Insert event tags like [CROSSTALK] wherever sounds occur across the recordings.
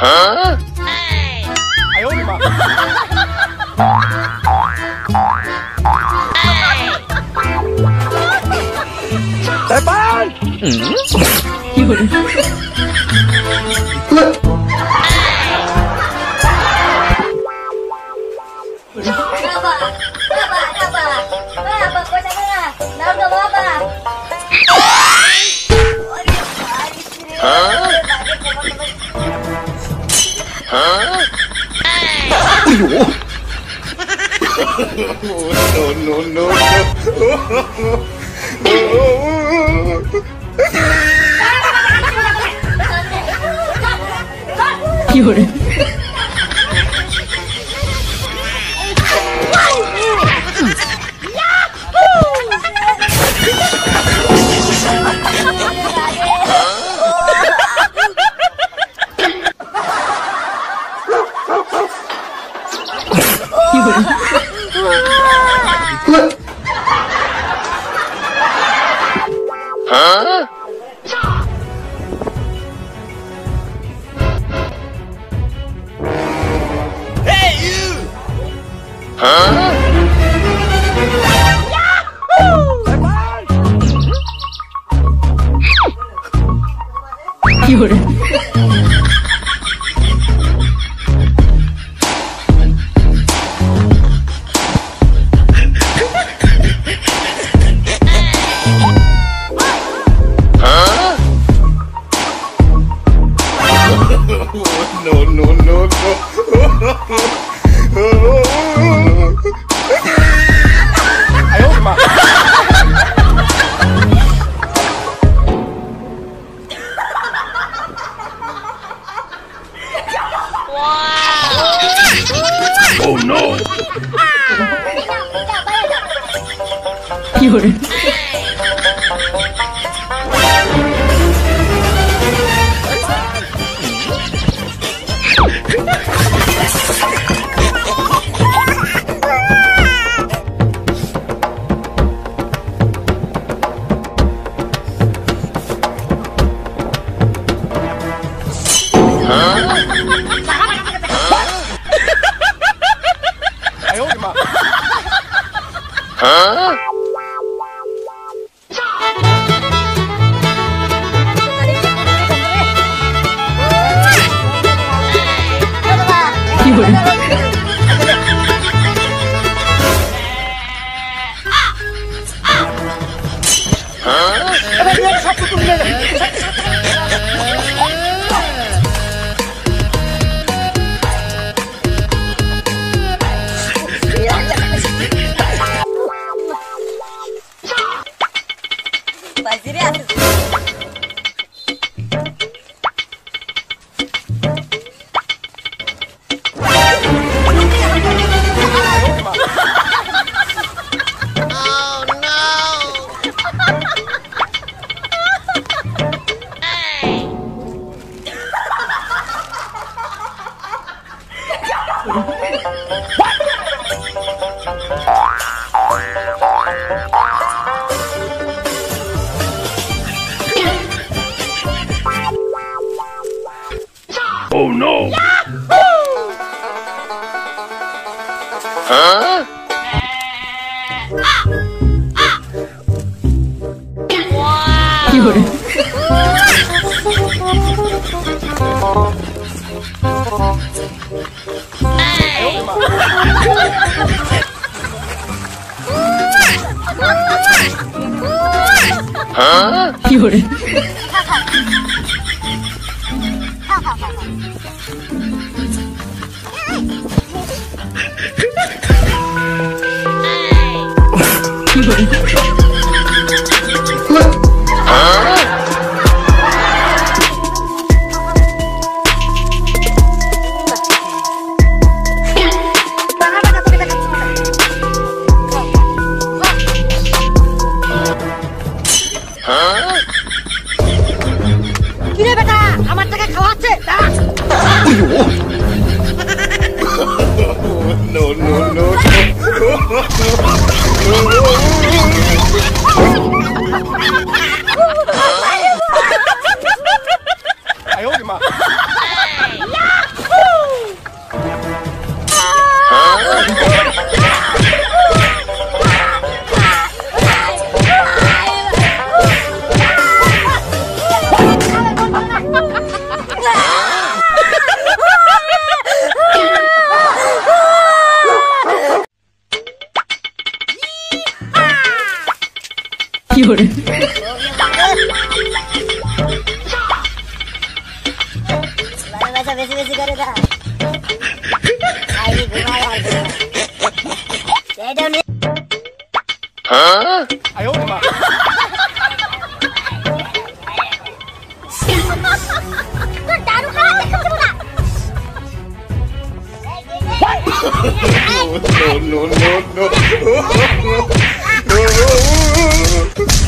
哎哎呦我的妈！在班。有人。Apa? Apa? Apa? Apa? Kau cakap lah. Nak kau apa? no no no. 有人。有人。no [LAUGHS] no no no. [LAUGHS] Oh, no！有人。[LAUGHS] Hã? 有人。有人。有人，你有人知丸技別々狩りだ。帰りぐまやる。デドミ。はぁあよ、ま。no, no, no, no. no.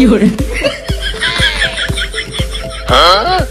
有人。爱